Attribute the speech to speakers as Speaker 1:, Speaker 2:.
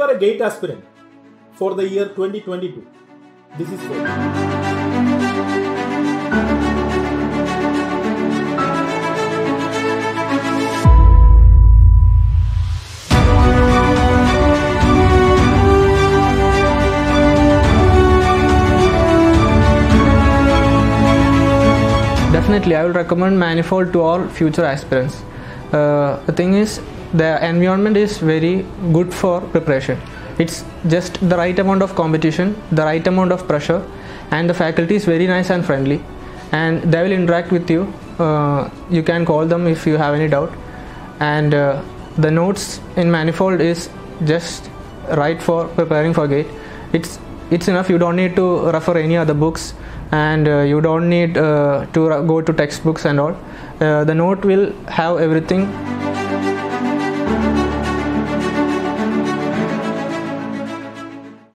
Speaker 1: you are a GATE aspirant for the year 2022, this is for.
Speaker 2: Definitely, I will recommend Manifold to all future aspirants. Uh, the thing is, the environment is very good for preparation. It's just the right amount of competition, the right amount of pressure, and the faculty is very nice and friendly. And they will interact with you. Uh, you can call them if you have any doubt. And uh, the notes in Manifold is just right for preparing for GATE. It's it's enough. You don't need to refer any other books and uh, you don't need uh, to go to textbooks and all uh, the note will have everything